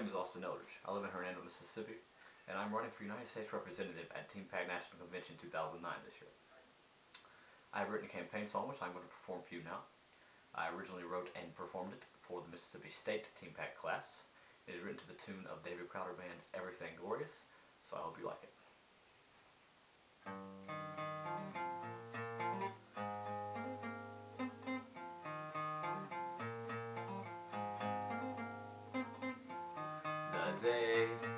name is Austin Eldridge. I live in Hernando, Mississippi, and I'm running for United States Representative at TeenPact National Convention 2009 this year. I have written a campaign song which I'm going to perform for you now. I originally wrote and performed it for the Mississippi State TeenPact class. It is written to the tune of David Crowder Band's Everything Glorious, so I hope you like it. day.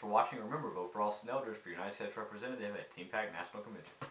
For watching. Remember, vote for Austin Eldridge for United States Representative at TeenPact National Convention.